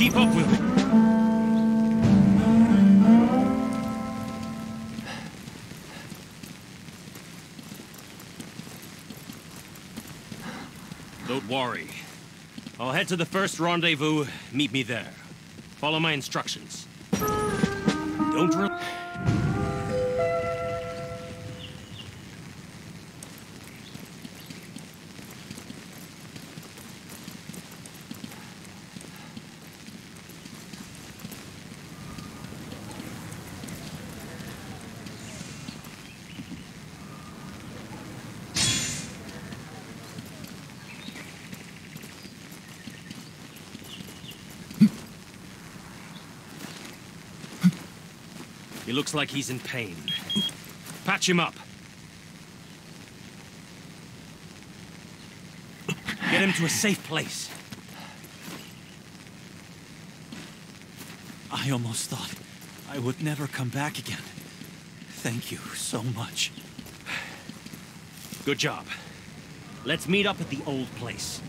Keep up with me. Don't worry. I'll head to the first rendezvous. Meet me there. Follow my instructions. Don't He looks like he's in pain. Patch him up. Get him to a safe place. I almost thought I would never come back again. Thank you so much. Good job. Let's meet up at the old place.